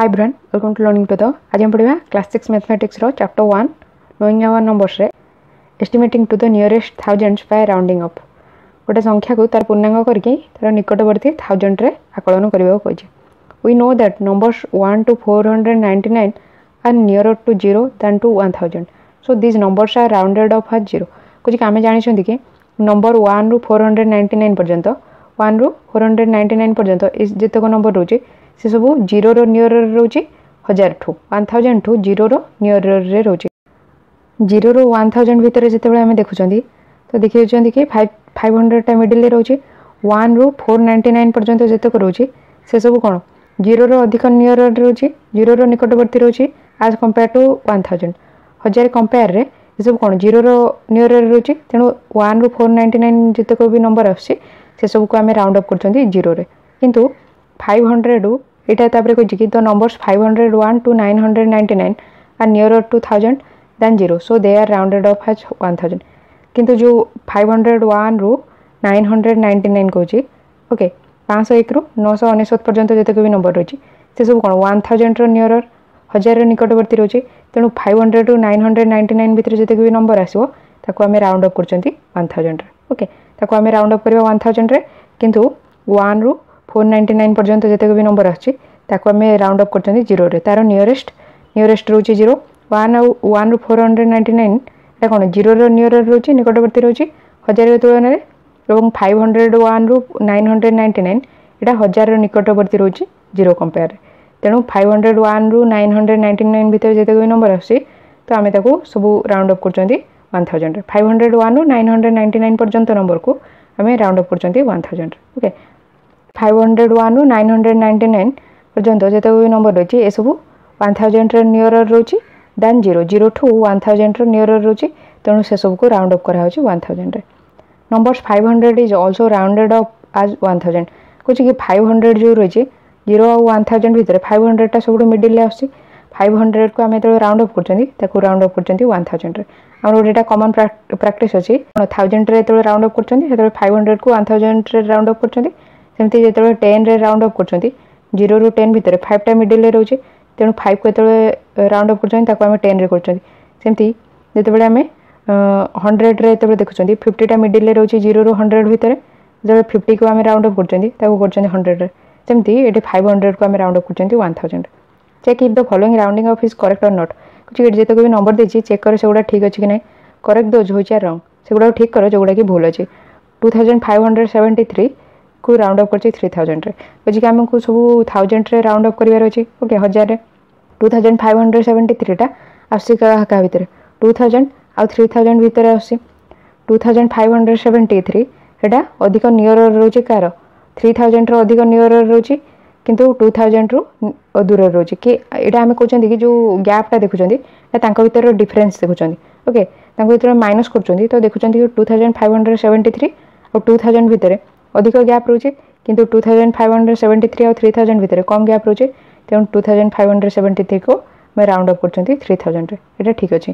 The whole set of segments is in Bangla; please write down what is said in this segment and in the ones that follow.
hi brain welcome to learning ପେଦ ଆଜି ଆମେ ପଢ଼ିବା କ୍ଲାସ୍ ସିକ୍ସ ମ୍ୟାଥମେଟିକ୍ସର chapter one knowing our ନମ୍ବର୍ସରେ estimating to the nearest thousands by rounding up ଗୋଟେ ସଂଖ୍ୟାକୁ ତାର ପୂର୍ଣ୍ଣାଙ୍ଗ କରିକି ତାର ନିକଟବର୍ତ୍ତୀ ଥାଉଜେଣ୍ଡରେ ଆକଳନ କରିବାକୁ କହିଛି we know that numbers one to four hundred ninety nine are near to zero than to one thousand so these numbers are rounded off are zero କହୁଛି ଆମେ ଜାଣିଛନ୍ତି କି ନମ୍ବର ୱାନ୍ରୁ ଫୋର୍ ହଣ୍ଡ୍ରେଡ଼ ନାଇଣ୍ଟି ନାଇନ୍ ପର୍ଯ୍ୟନ୍ତ ୱାନ୍ରୁ ଫୋର୍ ହଣ୍ଡ୍ରେଡ଼ ନାଇଣ୍ଟି ନାଇନ୍ ପର୍ଯ୍ୟନ୍ତ ଯେତେକ ନମ୍ବର ରହୁଛି ସେସବୁ ଜିରୋର ନିୟରରେ ରହୁଛି ହଜାରଠୁ ୱାନ୍ ଥାଉଜେଣ୍ଡଠୁ ଜିରୋର ନିୟରରେ ରହୁଛି ଜିରୋରୁ ୱାନ୍ ଥାଉଜେଣ୍ଡ ଭିତରେ ଯେତେବେଳେ ଆମେ ଦେଖୁଛନ୍ତି ତ ଦେଖିଦେଉଛନ୍ତି କି ଫାଇଭ୍ ଫାଇଭ୍ ହଣ୍ଡ୍ରେଡ଼ଟା ମିଡ଼ିଲରେ ରହୁଛି ୱାନ୍ରୁ ଫୋର୍ ନାଇଣ୍ଟି ନାଇନ୍ ପର୍ଯ୍ୟନ୍ତ ଯେତେକ ରହୁଛି ସେସବୁ କ'ଣ ଜିରୋର ଅଧିକ ନିୟରରେ ରହୁଛି ଜିରୋର ନିକଟବର୍ତ୍ତୀ ରହୁଛି as compare to one thousand ହଜାର କମ୍ପେୟାରରେ ଏସବୁ କ'ଣ ଜିରୋର ନିୟରରେ ରହୁଛି ତେଣୁ ୱାନ୍ରୁ ଫୋର୍ ନାଇଣ୍ଟି ନାଇନ୍ ଯେତେକ ବି ନମ୍ବର ଆସୁଛି ସେସବୁକୁ ଆମେ ରାଉଣ୍ଡ ଅପ୍ କରୁଛନ୍ତି ଜିରୋରେ କିନ୍ତୁ ଫାଇଭ୍ ହଣ୍ଡ୍ରେଡ଼ରୁ এটা তাପରେ કોઈ જીગીત numbers 501 to 999 are nearer to 1000 than 0 so they are rounded off as 1000 କିନ୍ତୁ ଯେଉଁ 501 ରୁ 999 କହୁଛି ଓକେ 501 ରୁ 999 ପର୍ଯ୍ୟନ୍ତ ଯେତେକ ବି ନମ୍ବର ରହିଛି ସେସବୁ କ'ଣ 1000 ର ନିୟରର ହଜାରର ନିକଟବର୍ତ୍ତୀ ରହୁଛି ତେଣୁ 500 ରୁ 999 ଭିତରେ ଯେତେକ ବି ନମ୍ବର ଆସିବ ତାକୁ ଆମେ ରାଉଣ୍ଡ ଅପ୍ କରୁଛନ୍ତି 1000 ରେ ଓକେ ତାକୁ ଆମେ ରାଉଣ୍ଡ ଅପ୍ କରିବା 1000 ରେ କିନ୍ତୁ 1 ରୁ 499 ପର୍ଯ୍ୟন্ত ଯେତେକ ବି ନମ୍ବର ଆସୁଛି ତାକୁ ଆମେ ରାଉଣ୍ଡ ଅପ୍ କରିଛନ୍ତି ଜିରୋରେ ତା'ର ନିୟରେଷ୍ଟ ନିୟରେଷ୍ଟ ରହୁଛି ଜିରୋ ୱାନ୍ ଆଉ ୱାନ୍ରୁ ଫୋର୍ ହଣ୍ଡ୍ରେଡ଼ ନାଇଣ୍ଟି ନାଇନ୍ ଏଇଟା କ'ଣ ଜିରୋର ନିୟରରେ ରହୁଛି ନିକଟବର୍ତ୍ତୀ ରହୁଛି ହଜାରର ତୁଳନାରେ ଏବଂ ଫାଇଭ୍ ହଣ୍ଡ୍ରେଡ଼ ୱାନ୍ରୁ ନାଇନ୍ ହଣ୍ଡ୍ରେଡ଼ ନାଇଣ୍ଟି ନାଇନ୍ ଏଇଟା ହଜାରର ନିକଟବର୍ତ୍ତୀ ରହୁଛି ଜିରୋ କମ୍ପେୟାରରେ ତେଣୁ ଫାଇଭ୍ ହଣ୍ଡ୍ରେଡ଼ ୱାନ୍ରୁ ନାଇନ୍ ହଣ୍ଡ୍ରେଡ଼ ନାଇଣ୍ଟି ନାଇନ୍ ଭିତରେ ଯେତେକ ବି ନମ୍ବର ଆସୁଛି ତ ଆମେ ତାକୁ ସବୁ ରାଉଣ୍ଡ ଅପ୍ କରୁଛନ୍ତି ୱାନ୍ ଥାଉଜେଣ୍ଡରେ ଫାଇଭ୍ ହଣ୍ଡ୍ରେଡ଼ ୱାନ୍ରୁ ନାଇନ୍ ହଣ୍ଡ୍ରେଡ଼ ନାଇଣ୍ଟି ନାଇନ୍ ପର୍ଯ୍ୟନ୍ତ ନମ୍ବରକୁ ଆମେ ରାଉଣ୍ଡ ଅପ୍ କରୁଛନ୍ତି ୱାନ୍ ଥାଉଜେଣ୍ଡରେ ଓକେ ଫାଇଭ୍ ହଣ୍ଡ୍ରେଡ଼ ୱାନ୍ରୁ ନାଇନ୍ ହଣ୍ଡ୍ରେଡ଼ ନାଇଣ୍ଟି ନାଇନ୍ পর্যন্ত যেতগুলি নম্বর রয়েছে এসবু ওয়ান থাউজেন্ডর নিয়রর রয়েছে then zero zero to one থাউজেন্ডর নিয়রর রয়েছে তেমন সেসবুক রাউন্ড অফ করা হচ্ছে one থাউজেন্ডরে number five hundred is also rounded off as one thousand কହୁଛି কি ফাইভ হন্ড্রেড যে রয়েছে জিরো আউ ওয়ান থাউজেন্ড ভিতরে ফাইভ হন্ড্রেডটা সবুঠু মিডিলে আসছে ফাইভ হন্ড্রেডকু আমি যেতবে রাউন্ড অফ করছি তাকে রাউন্ড অফ করছি ওয়ান থাউজেন্ডরে আমার গোটে এটা কমন প্রাকটিস অছি থাউজেন্ডরে যেতবে রাউন্ড অফ করছেন সেতবে ফাইভ হন্ড্রেডকু ওয়ান থাউজেন্ডরে রাউন্ড অফ করছেন সেমতি যেতবে টেন্রে রাউন্ড অফ করছেন জিরো রু টেন ভিতরে ফাইভটা মিডিলে রয়েছে তেমন ফাইভকে যেতবে রাউন্ড অফ করছেন তাকে আমি টেন্রে করছেন সেমতি যেতবে আমি হন্ড্রেড্রে যেতবে দেখুছেন ফিফটিটা মিডিলে রয়েছে জিরো রু হন্ড্রেড ভিতরে যেতবে ফিফটিকে আমি রাউন্ড অফ করছেন তাকে করছেন হন্ড্রেড্রে সেমতি এটি ফাইভ হন্ড্রেডকে আমি রাউন্ড অফ করছেন one thousand check if the following rounding off is correct or not কিছু এটি যেতক বি নম্বর দিয়েছি চেক করে সেগুলো ঠিক আছে কি না করেক্ট দোজ হয়েছে আর রং সেগুলো ঠিক করো যেগুলো কি ভুল আছে two thousand five hundred seventy three কু রাউন্ড অফ করছি থ্রি থাউজেন্ডরে বুঝিকি আমি সবু থাউজেন্ডরে রাউন্ড অফ করবার অছি okay Hazare two thousand five hundred seventy থ্রিটা আসছে কাহা ভিতরে টু থাউজেন্ড আউ থ্রি থাউজেন্ড ভিতরে আসছে two thousand five hundred seventy three এটা অধিক নিয়র রয়েছে কার থ্রি থাউজেন্ডর অধিক নিয়র রয়েছে কিন্তু টু থাউজেন্ডরু দূরের রয়েছে কি এটা আমি কৌন কি যে গ্যাপটা দেখুম এটা তাঁর ভিতর ডিফরেন্স দেখুম ওকে তাঁর ভিতরে মাইনস করছেন তো দেখুম কি two thousand five hundred seventy three ଆଉ ଟୁ ଥାଉଜେଣ୍ଡ ଭିତରେ অধিক গ্যাপ রয়েছে কিন্তু two thousand five hundred seventy three আর থ্রি থাউজেন্ড ভিতরে কম গ্যাপ রয়েছে তেমন two thousand five hundred seventy থ্রিকে আমি রাউন্ড অফ করছি থ্রি থাউজেন্ডরে এটা ঠিক আছে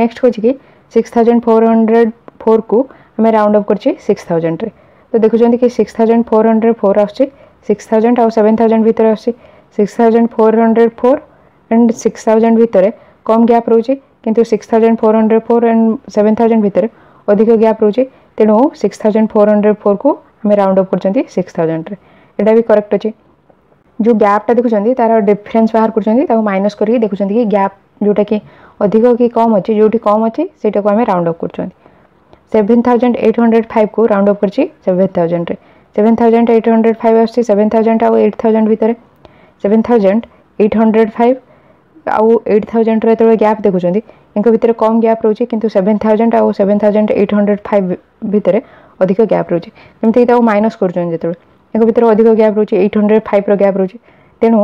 নেক্সট হচ্ছে কি সিক্স থাউজেন্ড ফোর হন্ড্রেড ফোরকু আমি রাউন্ড অফ করছি সিক্স থাউজেন্ডরে তো দেখুছেন কি six thousand four hundred four আসছে সিক্স থাউজেন্ড আউ সেভেন থাউজেন্ড ভিতরে আসছে six thousand four hundred four and six thousand ভিতরে কম গ্যাপ রয়েছে কিন্তু six thousand four hundred four and seven thousand ভিতরে অধিক গ্যাপ রয়েছে তেণু সিক্স থাউজেন্ড ফোর হন্ড্রেড ফোরকু आम राउंड अफ कर सिक्स थाउजेंड यहाँ भी करेक्ट अच्छे जो गैपटा देखुं तार डिफरेन्स बाहर कर माइनस करके देखुं कि गैप जोटा कि अधिक कि कम अच्छे जो कम अच्छे से आम राउंड अफ कर seven thousand eight hundred five को राउंड अफ कर seven thousand seven thousand eight hundred five आसन थाउजेंड आउ एट थाउजेंड भितर seven thousand eight hundred five ଆଉ ଏଇଟ୍ ଥାଉଜେଣ୍ଡର ଯେତେବେଳେ ଗ୍ୟାପ୍ ଦେଖୁଛନ୍ତି ୟାଙ୍କ ଭିତରେ କମ୍ ଗ୍ୟାପ୍ ରହୁଛି କିନ୍ତୁ ସେଭେନ୍ ଥାଉଜେଣ୍ଡ ଆଉ seven thousand eight hundred five ଭିତରେ ଅଧିକ ଗ୍ୟାପ୍ ରହୁଛି ଯେମିତିକି ତାକୁ ମାଇନସ୍ କରୁଛନ୍ତି ଯେତେବେଳେ ଏଙ୍କ ଭିତରେ ଅଧିକ ଗ୍ୟାପ୍ ରହୁଛି ଏଇଟ୍ ହଣ୍ଡ୍ରେଡ଼ ଫାଇଭ୍ର ଗ୍ୟାପ୍ ରହୁଛି ତେଣୁ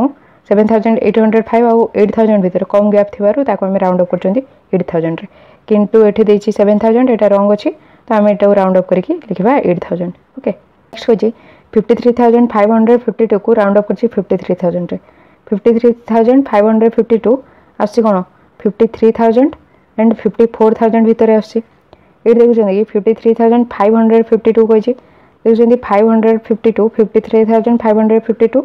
seven thousand eight hundred five ଆଉ ଏଇଟ୍ ଥାଉଜେଣ୍ଡ ଭିତରେ କମ୍ ଗ୍ୟାପ୍ ଥିବାରୁ ତାକୁ ଆମେ ରାଉଣ୍ଡ ଅପ୍ କରୁଛନ୍ତି ଏଇଟ୍ ଥାଉଜେଣ୍ଡରେ କିନ୍ତୁ ଏଠି ଦେଇଛି ସେଭେନ୍ ଥାଉଜେଣ୍ଡ ଏଇଟା ରଙ୍ଗ ଅଛି ତ ଆମେ ଏଇଟାକୁ ରାଉଣ୍ଡ ଅପ୍ କରିକି ଲେଖିବା ଏଇଟ୍ ଥାଉଜେଣ୍ଡ ଓକେ ନେକ୍ସଟ ହେଉଛି fifty three thousand five hundred fifty ଟୁକୁ ରାଉଣ୍ଡ ଅପ୍ କରିଛି fifty three ଥାଉଜେଣ୍ଡରେ fifty three thousand five hundred fifty two আসছে କ'ଣ fifty three thousand and fifty four thousand ଭିତରେ ଆସୁଛି ଏଇଠି ଦେଖୁଛନ୍ତି କି fifty three thousand five hundred fifty two କହିଛି ଦେଖୁଛନ୍ତି five hundred fifty two fifty three thousand five hundred fifty two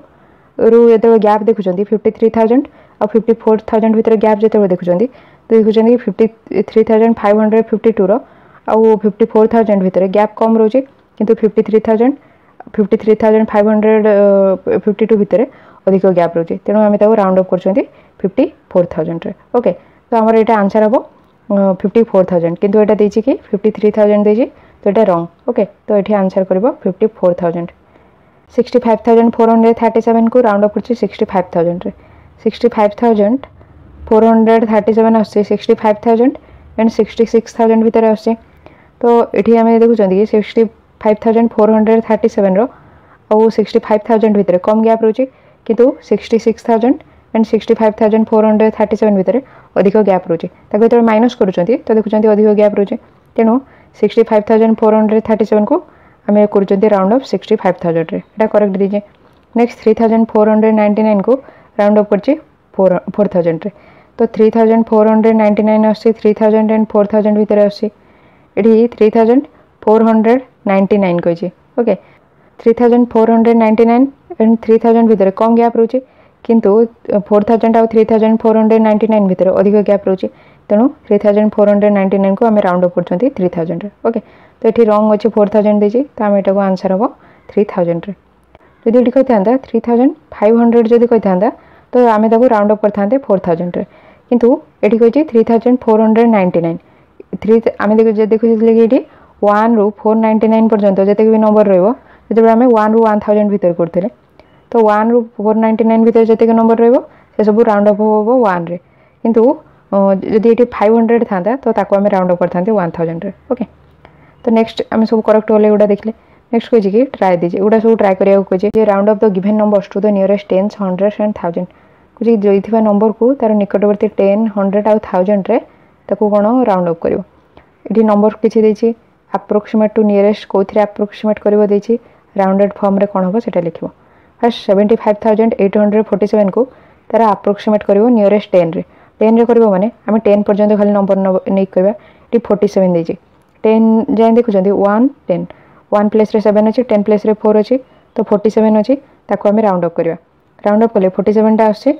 ରୁ ଯେତେବେଳେ ଗ୍ୟାପ୍ ଦେଖୁଛନ୍ତି ଫିଫ୍ଟି ଥ୍ରୀ ଥାଉଜେଣ୍ଡ ଆଉ ଫିଫ୍ଟି ଫୋର୍ ଥାଉଜେଣ୍ଡ ଭିତରେ ଗ୍ୟାପ୍ ଯେତେବେଳେ ଦେଖୁଛନ୍ତି ତ ଦେଖୁଛନ୍ତି କି fifty three thousand five hundred fifty tour ଆଉ ଫିଫ୍ଟି ଫୋର୍ ଥାଉଜେଣ୍ଡ ଭିତରେ ଗ୍ୟାପ୍ କମ୍ ରହୁଛି କିନ୍ତୁ fifty three thousand fifty three thousand five hundred fifty two ଭିତରେ ଅଧିକ ଗ୍ୟାପ୍ ରହୁଛି ତେଣୁ ଆମେ ତାକୁ ରାଉଣ୍ଡ ଅଫ୍ କରୁଛନ୍ତି ଫିଫ୍ଟି ଫୋର୍ ଥାଉଜେଣ୍ଡରେ ଓକେ ତ ଆମର ଏଇଟା ଆନ୍ସର୍ ହେବ ଫିଫ୍ଟି ଫୋର୍ ଥାଉଜେଣ୍ଡ କିନ୍ତୁ ଏଇଟା ଦେଇଛି କି ଫିଫ୍ଟି ଥ୍ରୀ ଥାଉଜେଣ୍ଡ ଦେଇଛି ତ ଏଇଟା ରଙ୍ଗ ଓକେ ତ ଏଠି ଆନ୍ସର୍ କରିବ fifty four thousand sixty five thousand four hundred thirty ସେଭେନ୍କୁ round off କରୁଛି sixty five ଥାଉଜେଣ୍ଡରେ sixty five thousand four hundred thirty seven ଆସୁଛି sixty five thousand and sixty six thousand ଭିତରେ ଆସୁଛି ତ ଏଠି ଆମେ ଦେଖୁଛନ୍ତି କି sixty five thousand four hundred thirty ସେଭେନ୍ର ଆଉ ସିକ୍ସଟି ଫାଇଭ୍ ଥାଉଜେଣ୍ଡ ଭିତରେ କମ୍ ଗ୍ୟାପ୍ ରହୁଛି କିନ୍ତୁ sixty six thousand and sixty five thousand four hundred thirty seven ଭିତରେ ଅଧିକ ଗ୍ୟାପ୍ ରହୁଛି ତାକୁ ଯେତେବେଳେ ମାଇନସ୍ କରୁଛନ୍ତି ତ ଦେଖୁଛନ୍ତି ଅଧିକ ଗ୍ୟାପ୍ ରହୁଛି ତେଣୁ sixty five thousand four hundred thirty ସେଭେନ୍କୁ ଆମେ କରୁଛନ୍ତି ରାଉଣ୍ଡ ଅଫ୍ ସିକ୍ସଟି ଫାଇଭ୍ ଥାଉଜେଣ୍ଡରେ ଏଇଟା କରେକ୍ଟ ଦେଇଛେ next three thousand four hundred ninety ନାଇନ୍କୁ round off କରିଛି ଫୋର୍ ଫୋର୍ ଥାଉଜେଣ୍ଡରେ ତ three thousand four hundred ninety nine ଆସୁଛି three thousand and four thousand ଭିତରେ ଆସୁଛି ଏଠି three thousand four hundred ninety nine କହିଛି okay three thousand four hundred ninety nine and three thousand ভিতরে কম গ্যাপ রয়েছে কিন্তু ফোর থাউজেন্ড আউ three thousand four hundred ninety nine ভিতরে অধিক গ্যাপ রয়েছে তেমন three thousand four hundred ninety নাইনকে আমি রাউন্ড অফ করছি থ্রি থাউজেন্ডরে ওকে তো এটি রং অছে ফোর থাউজেন্ড দিয়েছি তো আমি এটাকে আনসার হব থ্রি থাউজেন্ডরে যদি এটি কথা থ্রি থাউজেন্ড ফাইভ হন্ড্রেড যদি কথা তো আমি তাকে রাউন্ড অফ করে ফোর থাউজেন্ডরে কিন্তু এটি কইছি three thousand four hundred ninety nine three আমি দেখুছি দেখুছি এটি ওয়ান রু ফোর নাইন্টি নাইন পর্যন্ত যেতে বি নম্বর রহব ଯେତେବେଳେ ଆମେ ୱାନ୍ରୁ ୱାନ୍ ଥାଉଜେଣ୍ଡ ଭିତରେ କରୁଥିଲେ ତ ୱାନ୍ରୁ ଫୋର୍ ନାଇଣ୍ଟି ନାଇନ୍ ଭିତରେ ଯେତିକି ନମ୍ବର ରହିବ ସେସବୁ ରାଉଣ୍ଡ ଅଫ୍ ହେବ ୱାନ୍ରେ କିନ୍ତୁ ଯଦି ଏଠି ଫାଇଭ୍ ହଣ୍ଡ୍ରେଡ଼ ଥାନ୍ତା ତ ତାକୁ ଆମେ ରାଉଣ୍ଡ ଅଫ୍ କରିଥାନ୍ତେ ୱାନ୍ ଥାଉଜେଣ୍ଡରେ ଓକେ ତ ନେକ୍ସଟ ଆମେ ସବୁ କରେକ୍ଟ ହେଲେ ଏଗୁଡ଼ା ଦେଖିଲେ ନେକ୍ସଟ କହିଛି କି ଟ୍ରାଏ ଦେଇଛି ଏଗୁଡ଼ା ସବୁ ଟ୍ରାଏ କରିବାକୁ କହିଛି ଯେ round off the given numbers to the nearest tens hundred and thousand କହୁଛି ଦେଇଥିବା ନମ୍ବରକୁ ତା'ର ନିକଟବର୍ତ୍ତୀ ଟେନ୍ ହଣ୍ଡ୍ରେଡ଼ ଆଉ ଥାଉଜେଣ୍ଡରେ ତାକୁ କ'ଣ ରାଉଣ୍ଡ ଅଫ୍ କରିବ ଏଠି ନମ୍ବର କିଛି ଦେଇଛି ଆପ୍ରୋକ୍ସିମେଟ୍ ଟୁ ନିୟରେଷ୍ଟ କେଉଁଥିରେ ଆପ୍ରୋକ୍ସିମେଟ୍ କରିବ ଦେଇଛି ରାଉଣ୍ଡେଡ଼ ଫର୍ମରେ କ'ଣ ହେବ ସେଇଟା ଲେଖିବ first seventy five thousand eight hundred forty ସେଭେନ୍କୁ ତାର ଆପ୍ରୋକ୍ସିମେଟ୍ କରିବ ନିୟରେଷ୍ଟ ଟେନ୍ରେ ଟେନ୍ରେ କରିବ ମାନେ ଆମେ ଟେନ୍ ପର୍ଯ୍ୟନ୍ତ ଖାଲି ନମ୍ବର ନେଇକି କରିବା ଏଠି ଫୋର୍ଟି ସେଭେନ୍ ଦେଇଛି ଟେନ୍ ଯାଏଁ ଦେଖୁଛନ୍ତି ୱାନ୍ ଟେନ୍ ୱାନ୍ ପ୍ଲେସ୍ରେ ସେଭେନ୍ ଅଛି ଟେନ୍ ପ୍ଲେସ୍ରେ ଫୋର୍ ଅଛି ତ ଫୋର୍ଟି ସେଭେନ୍ ଅଛି ତାକୁ ଆମେ ରାଉଣ୍ଡ ଅପ୍ କରିବା ରାଉଣ୍ଡ ଅପ୍ କଲେ ଫୋର୍ଟି ସେଭେନ୍ଟା ଆସୁଛି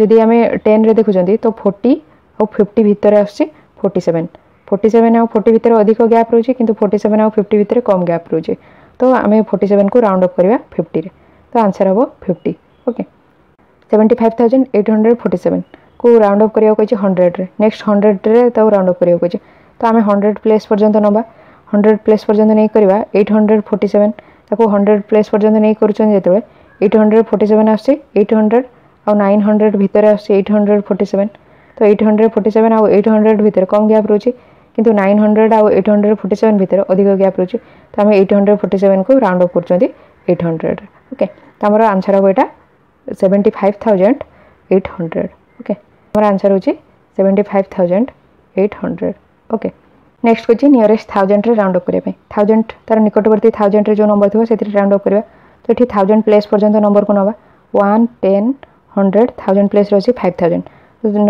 ଯଦି ଆମେ ଟେନ୍ରେ ଦେଖୁଛନ୍ତି ତ ଫୋର୍ଟି ଆଉ ଫିଫ୍ଟି ଭିତରେ ଆସୁଛି ଫୋର୍ଟି ସେଭେନ୍ ଫୋର୍ଟି ସେଭେନ୍ ଆଉ ଫୋର୍ଟି ଭିତରେ ଅଧିକ ଗ୍ୟାପ୍ ରହୁଛି କିନ୍ତୁ ଫୋର୍ଟି ସେଭେନ୍ ଆଉ ଫିଫ୍ଟି ଭିତରେ କମ୍ ଗ୍ୟାପ୍ ରହୁଛି ତ ଆମେ ଫୋର୍ଟି ସେଭେନ୍କୁ ରାଉଣ୍ଡ ଅଫ୍ କରିବା ଫିଫ୍ଟିରେ ତ ଆନ୍ସର୍ ହେବ fifty okay seventy five thousand eight hundred forty ସେଭେନ୍କୁ round off କରିବାକୁ କହିଛି ହଣ୍ଡ୍ରେଡ଼ରେ ନେକ୍ସଟ ହଣ୍ଡ୍ରେଡ଼ରେ ତାକୁ ରାଉଣ୍ଡ ଅଫ୍ କରିବାକୁ କହିଛି ତ ଆମେ ହଣ୍ଡ୍ରେଡ଼ ପ୍ଲେସ୍ ପର୍ଯ୍ୟନ୍ତ ନେବା ହଣ୍ଡ୍ରେଡ଼ ପ୍ଲେସ୍ ପର୍ଯ୍ୟନ୍ତ ନେଇ କରିବା ଏଇଟ୍ ହଣ୍ଡ୍ରେଡ଼ ଫୋର୍ଟି ସେଭେନ୍ ତାକୁ ହଣ୍ଡ୍ରେଡ଼ ପ୍ଲେସ୍ ପର୍ଯ୍ୟନ୍ତ ନେଇ କରୁଛନ୍ତି ଯେତେବେଳେ ଏଇଟ୍ ହଣ୍ଡ୍ରେଡ଼ ଫୋର୍ଟି ସେଭେନ୍ ଆସୁଛି ଏଇଟ୍ ହଣ୍ଡ୍ରେଡ଼ ଆଉ ନାଇନ୍ ହଣ୍ଡ୍ରେଡ଼ ଭିତରେ ଆସୁଛି ଏଇଟ୍ ହଣ୍ଡ୍ରେଡ଼ ଫୋର୍ଟି ସେଭେନ୍ ତ ଏଇଟ୍ ହଣ୍ଡ୍ରେଡ଼ ଫୋର୍ଟି ସେଭେନ୍ ଆଉ ଏଇଟ୍ ହଣ୍ଡ୍ରେଡ଼ ଭିତରେ କମ୍ ଗ୍ୟାପ୍ ରହୁଛି କିନ୍ତୁ ନାଇନ୍ ହଣ୍ଡ୍ରେଡ଼ ଆଉ ଏଇଟ୍ ହଣ୍ଡ୍ରେଡ଼ ଫୋର୍ଟି ସେଭେନ୍ ଭିତରେ ଅଧିକ ଗ୍ୟାପ୍ ରହୁଛି ତ ଆମେ ଏଇଟ୍ ହଣ୍ଡ୍ରେଡ଼ ଫୋର୍ଟି ସେଭେନ୍କୁ ରାଉଣ୍ଡ ଅଫ୍ କରୁଛନ୍ତି ଏଇଟ୍ ହଣ୍ଡ୍ରେଡ଼ ଓକେ ତ ଆମର ଆନ୍ସର୍ ହେବ ଏଇଟା seventy five thousand eight hundred okay ଆମର ଆନ୍ସର୍ ହେଉଛି seventy five thousand eight hundred okay next ହେଉଛି ନିୟରେଷ୍ଟ ଥାଉଜେଣ୍ଡରେ ରାଉଣ୍ଡ ଅଫ୍ କରିବା ପାଇଁ ଥାଉଜେଣ୍ଡ ତା'ର ନିକଟବର୍ତ୍ତୀ ଥାଉଜେଣ୍ଡରେ ଯେଉଁ ନମ୍ବର ଥିବ ସେଥିରେ ରାଉଣ୍ଡ ଅଫ୍ କରିବା ତ ଏଠି ଥାଉଜେଣ୍ଡ ପ୍ଲେସ୍ ପର୍ଯ୍ୟନ୍ତ ନମ୍ବରକୁ ନେବା ୱାନ୍ ଟେନ୍ ହଣ୍ଡ୍ରେଡ଼ ଥାଉଜେଣ୍ଡ ପ୍ଲେସ୍ରେ ଅଛି ଫାଇଭ୍ ଥାଉଜେଣ୍ଡ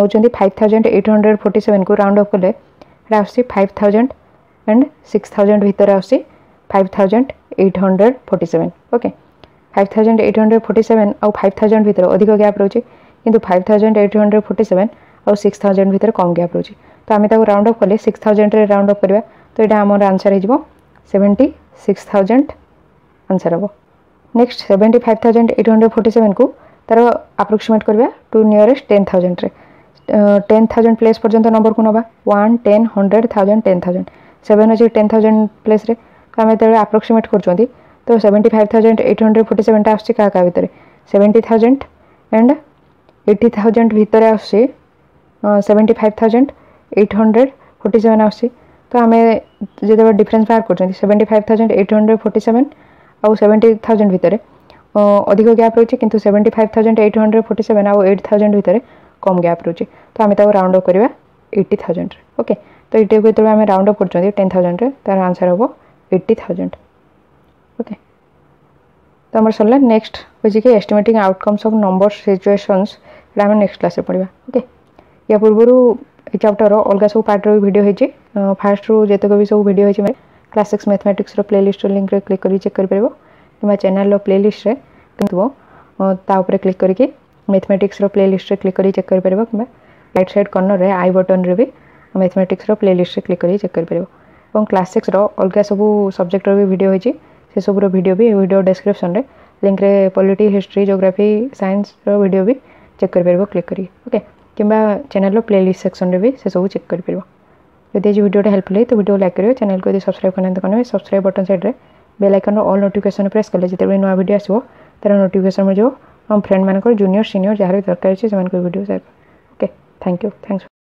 ନେଉଛନ୍ତି five thousand eight hundred forty ସେଭେନ୍କୁ round off କଲେ ଏଇଟା ଆସୁଛି five thousand and six thousand ଭିତରେ ଆସୁଛି five thousand eight hundred forty seven okay five thousand eight hundred forty seven ଆଉ ଫାଇଭ୍ ଥାଉଜେଣ୍ଡ ଭିତରେ ଅଧିକ ଗ୍ୟାପ୍ ରହୁଛି କିନ୍ତୁ five thousand eight hundred forty seven ଆଉ ସିକ୍ସ ଥାଉଜେଣ୍ଡ ଭିତରେ କମ୍ ଗ୍ୟାପ୍ ରହୁଛି ତ ଆମେ ତାକୁ ରାଉଣ୍ଡ ଅଫ୍ କଲେ ସିକ୍ସ ଥାଉଜେଣ୍ଡରେ ରାଉଣ୍ଡ ଅଫ୍ କରିବା ତ ଏଇଟା ଆମର ଆନ୍ସର୍ ହେଇଯିବ ସେଭେଣ୍ଟି ସିକ୍ସ ଥାଉଜେଣ୍ଡ ଆନ୍ସର୍ ହେବ next seventy five thousand eight hundred forty ସେଭେନ୍କୁ ତା'ର ଆପ୍ରୋକ୍ସିମେଟ୍ କରିବା ଟୁ ନିୟରେଷ୍ଟ ଟେନ୍ ଥାଉଜେଣ୍ଡରେ টেন থাউজেন্ড প্লেস পর্যন্ত নম্বরকু নেবা one ten hundred thousand ten thousand seven অছি টেন থাউজেন্ড প্লেসরে তো আমি যেতবে আপ্রোক্সিমেট করছেন তো seventy five thousand eight hundred forty সেভেনটা আসছে কাহা কাহা ভিতরে seventy thousand and eighty thousand ভিতরে আসছে seventy five thousand eight hundred forty seven আসছে তো আমি যেতবে ডিফরেন্স বাহার করছেন seventy five thousand eight hundred forty seven আউ সেভেন্টি থাউজেন্ড ভিতরে অধিক গ্যাপ রয়েছে কিন্তু seventy five thousand eight hundred forty seven আউ এইট থাউজেন্ড ভিতরে कम गैप रोचे तो आम राउंड अफ करा एट्टी थाउजेंड ओके तो ये जो आम राउंड अफ कर टेन थाउजेंड तार आंसर हम एट्टी थाउजेंड ओके तो आम सर नेक्स्ट हो estimating outcomes of number situations आम नेक्स्ट क्लास पढ़ा ओके या पूर्व ये चैप्टर अलग सब पार्टर भी भिडियो हो फास्ट रू जितक भी सब भिडियो हो classics mathematics play list link click कर चेक कर कि चेल प्ले लिस्ट में क्लिक करके मैथमेटिक्स प्ले प्लेलीस्ट क्लिक कर चेक कर लाइट सैड कर्नर में आई बटन रे भी मैथमेटिक्स र्लेलीस्ट क्लिक कर चेक कर और क्लासिक्स अलग सब सब्जेक्टर भी भिड होती से सब भिड भी भिड डेस्क्रिपन में लिंक में पलिट हिस्ट्री जोग्राफी सैंस रिड भी चेक कर क्लिक ओके कि चेल्र प्लेलीस्ट सेक्शन में भी से सब चेक कर जी भिडियोटे हेल्पफुल तो भिडियो लाइक करेंगे चैनल को यदि सब्सक्राइब करना तो करेंगे सब्सक्राइब बटन सैड्रे बेल आइकन और अल्ल नोटिकेसन प्रेस कले जितने नुआ भिड आसो तरह नोटिकेसन मिल जो फ्रेंड मानक जूनियर सिनियर जहाँ भी दरकार अच्छे से video share okay thank you thanks